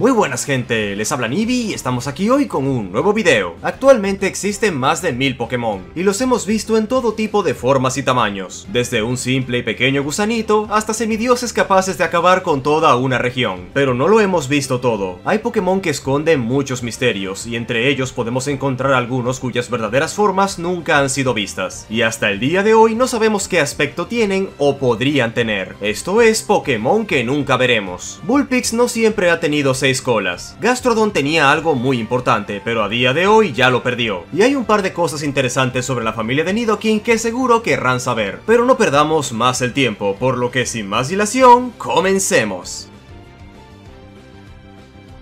Muy buenas gente, les habla Nibi y estamos aquí hoy con un nuevo video. Actualmente existen más de mil Pokémon, y los hemos visto en todo tipo de formas y tamaños, desde un simple y pequeño gusanito hasta semidioses capaces de acabar con toda una región. Pero no lo hemos visto todo, hay Pokémon que esconden muchos misterios, y entre ellos podemos encontrar algunos cuyas verdaderas formas nunca han sido vistas. Y hasta el día de hoy no sabemos qué aspecto tienen o podrían tener. Esto es Pokémon que nunca veremos. Bullpix no siempre ha tenido seis colas. Gastrodon tenía algo muy importante, pero a día de hoy ya lo perdió. Y hay un par de cosas interesantes sobre la familia de Nidoking que seguro querrán saber. Pero no perdamos más el tiempo, por lo que sin más dilación, comencemos.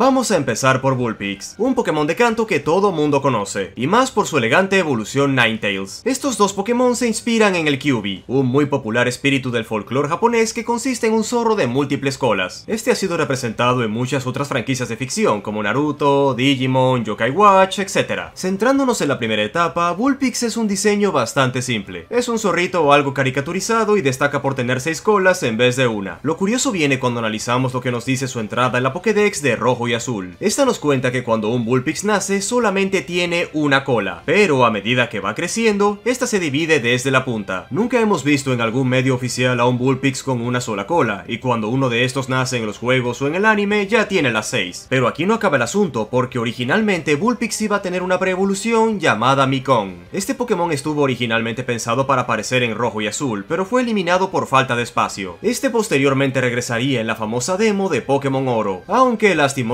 Vamos a empezar por Bullpix, un Pokémon de canto que todo mundo conoce, y más por su elegante evolución Ninetales. Estos dos Pokémon se inspiran en el Kyubi, un muy popular espíritu del folclore japonés que consiste en un zorro de múltiples colas. Este ha sido representado en muchas otras franquicias de ficción como Naruto, Digimon, Yokai Watch, etc. Centrándonos en la primera etapa, Bullpix es un diseño bastante simple. Es un zorrito algo caricaturizado y destaca por tener seis colas en vez de una. Lo curioso viene cuando analizamos lo que nos dice su entrada en la Pokédex de rojo y azul. Esta nos cuenta que cuando un Bullpix nace solamente tiene una cola, pero a medida que va creciendo, esta se divide desde la punta. Nunca hemos visto en algún medio oficial a un Bullpix con una sola cola, y cuando uno de estos nace en los juegos o en el anime ya tiene las 6. Pero aquí no acaba el asunto, porque originalmente Bullpix iba a tener una preevolución llamada Mikon. Este Pokémon estuvo originalmente pensado para aparecer en rojo y azul, pero fue eliminado por falta de espacio. Este posteriormente regresaría en la famosa demo de Pokémon Oro, aunque lastimosamente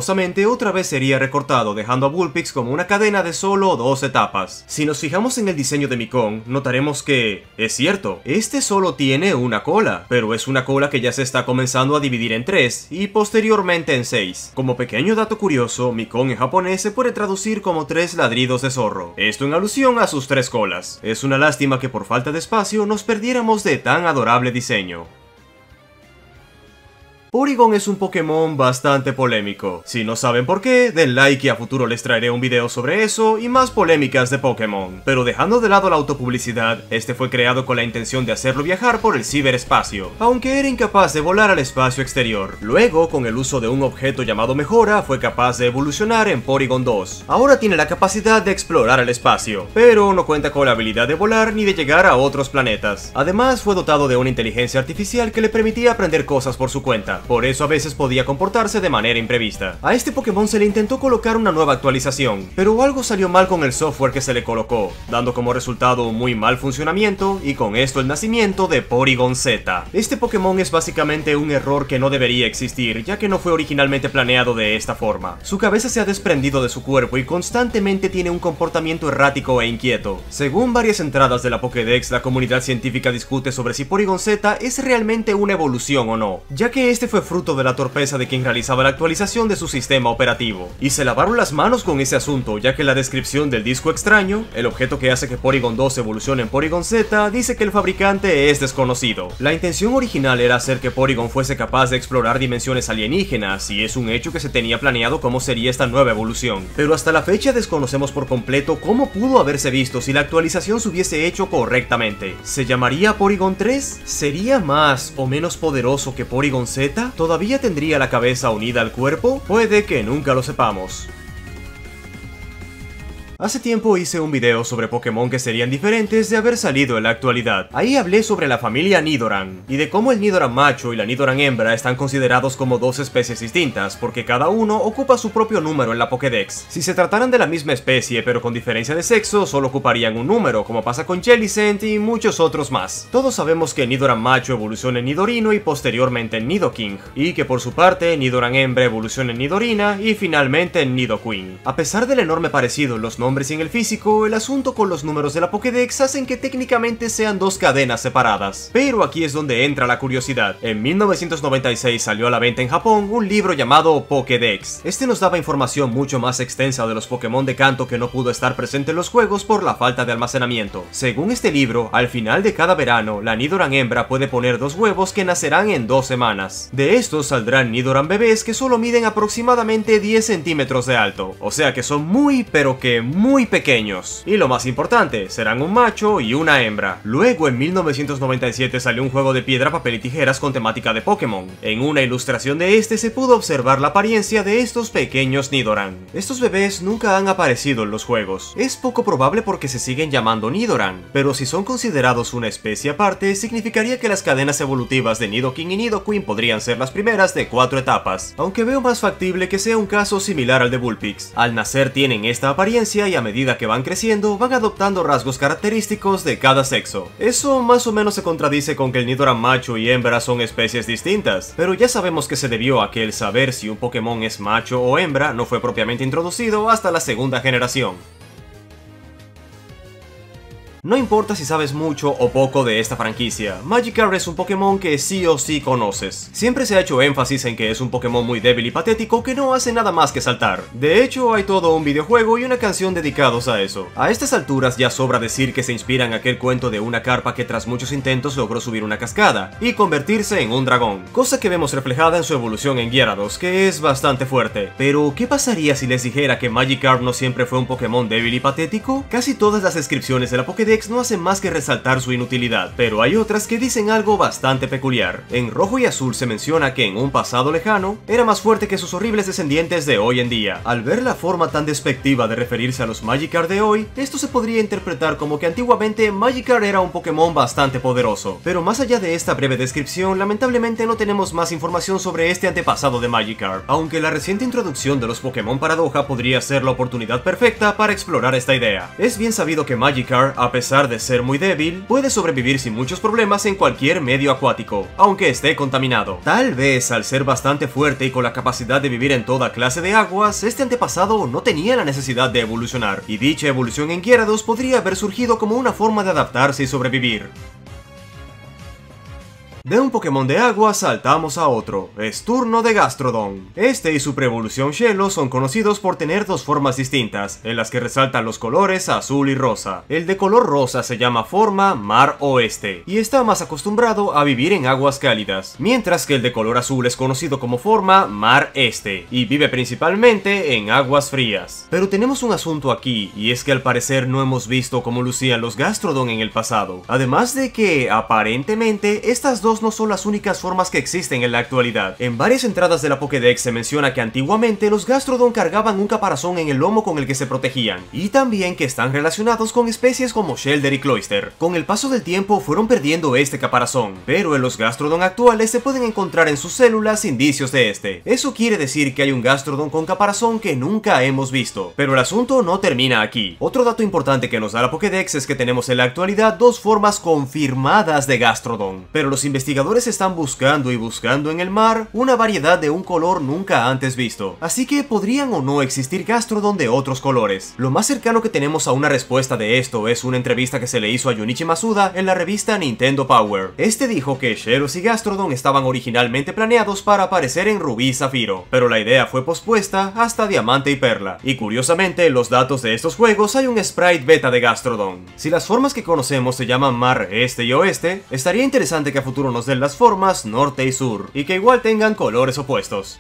otra vez sería recortado dejando a Bullpix como una cadena de solo dos etapas. Si nos fijamos en el diseño de Mikon, notaremos que, es cierto, este solo tiene una cola, pero es una cola que ya se está comenzando a dividir en tres y posteriormente en seis. Como pequeño dato curioso, Mikon en japonés se puede traducir como tres ladridos de zorro, esto en alusión a sus tres colas. Es una lástima que por falta de espacio nos perdiéramos de tan adorable diseño. Porygon es un Pokémon bastante polémico. Si no saben por qué, den like y a futuro les traeré un video sobre eso y más polémicas de Pokémon. Pero dejando de lado la autopublicidad, este fue creado con la intención de hacerlo viajar por el ciberespacio, aunque era incapaz de volar al espacio exterior. Luego, con el uso de un objeto llamado Mejora, fue capaz de evolucionar en Porygon 2. Ahora tiene la capacidad de explorar el espacio, pero no cuenta con la habilidad de volar ni de llegar a otros planetas. Además, fue dotado de una inteligencia artificial que le permitía aprender cosas por su cuenta, por eso a veces podía comportarse de manera imprevista. A este Pokémon se le intentó colocar una nueva actualización, pero algo salió mal con el software que se le colocó, dando como resultado un muy mal funcionamiento y con esto el nacimiento de Porygon Z. Este Pokémon es básicamente un error que no debería existir, ya que no fue originalmente planeado de esta forma. Su cabeza se ha desprendido de su cuerpo y constantemente tiene un comportamiento errático e inquieto. Según varias entradas de la Pokédex, la comunidad científica discute sobre si Porygon Z es realmente una evolución o no, ya que este fue fruto de la torpeza de quien realizaba la actualización de su sistema operativo. Y se lavaron las manos con ese asunto, ya que la descripción del disco extraño, el objeto que hace que Porygon 2 evolucione en Porygon Z, dice que el fabricante es desconocido. La intención original era hacer que Porygon fuese capaz de explorar dimensiones alienígenas, y es un hecho que se tenía planeado cómo sería esta nueva evolución. Pero hasta la fecha desconocemos por completo cómo pudo haberse visto si la actualización se hubiese hecho correctamente. ¿Se llamaría Porygon 3? ¿Sería más o menos poderoso que Porygon Z? ¿Todavía tendría la cabeza unida al cuerpo? Puede que nunca lo sepamos. Hace tiempo hice un video sobre Pokémon que serían diferentes de haber salido en la actualidad. Ahí hablé sobre la familia Nidoran, y de cómo el Nidoran macho y la Nidoran hembra están considerados como dos especies distintas, porque cada uno ocupa su propio número en la Pokédex. Si se trataran de la misma especie pero con diferencia de sexo, solo ocuparían un número, como pasa con Jellicent y muchos otros más. Todos sabemos que Nidoran macho evoluciona en Nidorino y posteriormente en Nidoking, y que por su parte Nidoran hembra evoluciona en Nidorina y finalmente en Nidoqueen. A pesar del enorme parecido en los nombres y en el físico, el asunto con los números de la Pokédex hacen que técnicamente sean dos cadenas separadas. Pero aquí es donde entra la curiosidad. En 1996 salió a la venta en Japón un libro llamado Pokédex. Este nos daba información mucho más extensa de los Pokémon de canto que no pudo estar presente en los juegos por la falta de almacenamiento. Según este libro, al final de cada verano, la Nidoran hembra puede poner dos huevos que nacerán en dos semanas. De estos saldrán Nidoran bebés que solo miden aproximadamente 10 centímetros de alto. O sea que son muy pero que muy muy pequeños. Y lo más importante, serán un macho y una hembra. Luego en 1997 salió un juego de piedra, papel y tijeras con temática de Pokémon. En una ilustración de este se pudo observar la apariencia de estos pequeños Nidoran. Estos bebés nunca han aparecido en los juegos. Es poco probable porque se siguen llamando Nidoran, pero si son considerados una especie aparte, significaría que las cadenas evolutivas de Nidoking y Nidoqueen podrían ser las primeras de cuatro etapas, aunque veo más factible que sea un caso similar al de Bullpix. Al nacer tienen esta apariencia y a medida que van creciendo van adoptando rasgos característicos de cada sexo. Eso más o menos se contradice con que el Nidoran macho y hembra son especies distintas, pero ya sabemos que se debió a que el saber si un Pokémon es macho o hembra no fue propiamente introducido hasta la segunda generación. No importa si sabes mucho o poco de esta franquicia, Magikarp es un Pokémon que sí o sí conoces. Siempre se ha hecho énfasis en que es un Pokémon muy débil y patético que no hace nada más que saltar. De hecho, hay todo un videojuego y una canción dedicados a eso. A estas alturas ya sobra decir que se inspira en aquel cuento de una carpa que tras muchos intentos logró subir una cascada y convertirse en un dragón, cosa que vemos reflejada en su evolución en Gyarados, que es bastante fuerte. Pero, ¿qué pasaría si les dijera que Magikarp no siempre fue un Pokémon débil y patético? Casi todas las descripciones de la Pokédex no hacen más que resaltar su inutilidad, pero hay otras que dicen algo bastante peculiar. En rojo y azul se menciona que en un pasado lejano era más fuerte que sus horribles descendientes de hoy en día. Al ver la forma tan despectiva de referirse a los Magikarp de hoy, esto se podría interpretar como que antiguamente Magikarp era un Pokémon bastante poderoso. Pero más allá de esta breve descripción, lamentablemente no tenemos más información sobre este antepasado de Magikarp, aunque la reciente introducción de los Pokémon Paradoja podría ser la oportunidad perfecta para explorar esta idea. Es bien sabido que Magikarp, a pesar pesar de ser muy débil, puede sobrevivir sin muchos problemas en cualquier medio acuático, aunque esté contaminado. Tal vez al ser bastante fuerte y con la capacidad de vivir en toda clase de aguas, este antepasado no tenía la necesidad de evolucionar, y dicha evolución en Gyarados podría haber surgido como una forma de adaptarse y sobrevivir. De un Pokémon de agua saltamos a otro, es turno de Gastrodon. Este y su preevolución Shelo son conocidos por tener dos formas distintas, en las que resaltan los colores azul y rosa. El de color rosa se llama forma Mar Oeste, y está más acostumbrado a vivir en aguas cálidas, mientras que el de color azul es conocido como forma Mar Este, y vive principalmente en aguas frías. Pero tenemos un asunto aquí, y es que al parecer no hemos visto cómo lucían los Gastrodon en el pasado, además de que, aparentemente, estas dos no son las únicas formas que existen en la actualidad. En varias entradas de la Pokédex se menciona que antiguamente los Gastrodon cargaban un caparazón en el lomo con el que se protegían, y también que están relacionados con especies como Shelder y Cloyster. Con el paso del tiempo fueron perdiendo este caparazón, pero en los Gastrodon actuales se pueden encontrar en sus células indicios de este. Eso quiere decir que hay un Gastrodon con caparazón que nunca hemos visto. Pero el asunto no termina aquí. Otro dato importante que nos da la Pokédex es que tenemos en la actualidad dos formas confirmadas de Gastrodon, pero los investigadores investigadores están buscando y buscando en el mar una variedad de un color nunca antes visto, así que podrían o no existir Gastrodon de otros colores. Lo más cercano que tenemos a una respuesta de esto es una entrevista que se le hizo a Junichi Masuda en la revista Nintendo Power. Este dijo que Sheros y Gastrodon estaban originalmente planeados para aparecer en Rubí y Zafiro, pero la idea fue pospuesta hasta Diamante y Perla, y curiosamente en los datos de estos juegos hay un sprite beta de Gastrodon. Si las formas que conocemos se llaman Mar Este y Oeste, estaría interesante que a futuro den las formas norte y sur, y que igual tengan colores opuestos.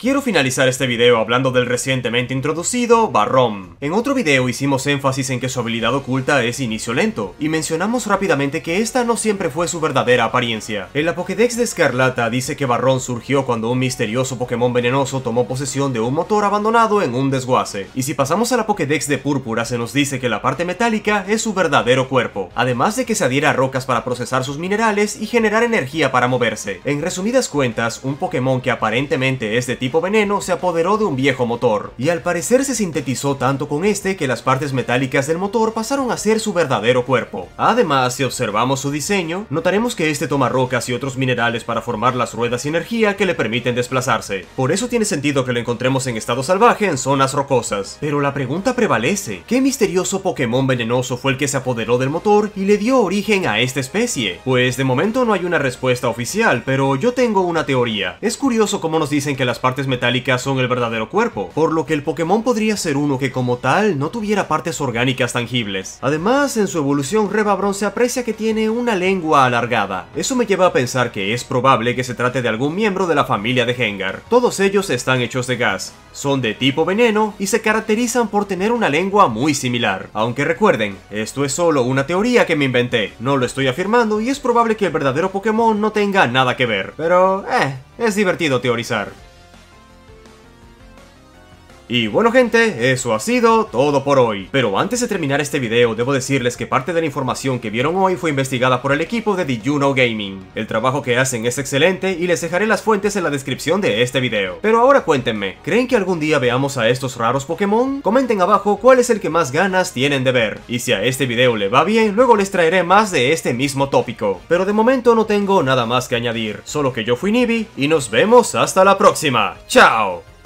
Quiero finalizar este video hablando del recientemente introducido Barrom. En otro video hicimos énfasis en que su habilidad oculta es inicio lento, y mencionamos rápidamente que esta no siempre fue su verdadera apariencia. En la Pokédex de Escarlata dice que Barrom surgió cuando un misterioso Pokémon venenoso tomó posesión de un motor abandonado en un desguace, y si pasamos a la Pokédex de Púrpura se nos dice que la parte metálica es su verdadero cuerpo, además de que se adhiera a rocas para procesar sus minerales y generar energía para moverse. En resumidas cuentas, un Pokémon que aparentemente es de tipo veneno se apoderó de un viejo motor, y al parecer se sintetizó tanto con este que las partes metálicas del motor pasaron a ser su verdadero cuerpo. Además, si observamos su diseño, notaremos que este toma rocas y otros minerales para formar las ruedas y energía que le permiten desplazarse. Por eso tiene sentido que lo encontremos en estado salvaje en zonas rocosas. Pero la pregunta prevalece, ¿qué misterioso Pokémon venenoso fue el que se apoderó del motor y le dio origen a esta especie? Pues de momento no hay una respuesta oficial, pero yo tengo una teoría. Es curioso cómo nos dicen que las partes partes metálicas son el verdadero cuerpo, por lo que el Pokémon podría ser uno que como tal no tuviera partes orgánicas tangibles. Además, en su evolución Rebabron se aprecia que tiene una lengua alargada. Eso me lleva a pensar que es probable que se trate de algún miembro de la familia de Gengar. Todos ellos están hechos de gas, son de tipo veneno y se caracterizan por tener una lengua muy similar. Aunque recuerden, esto es solo una teoría que me inventé, no lo estoy afirmando y es probable que el verdadero Pokémon no tenga nada que ver. Pero, eh, es divertido teorizar. Y bueno gente, eso ha sido todo por hoy. Pero antes de terminar este video, debo decirles que parte de la información que vieron hoy fue investigada por el equipo de The Juno Gaming. El trabajo que hacen es excelente y les dejaré las fuentes en la descripción de este video. Pero ahora cuéntenme, ¿creen que algún día veamos a estos raros Pokémon? Comenten abajo cuál es el que más ganas tienen de ver. Y si a este video le va bien, luego les traeré más de este mismo tópico. Pero de momento no tengo nada más que añadir, solo que yo fui Nibi y nos vemos hasta la próxima. ¡Chao!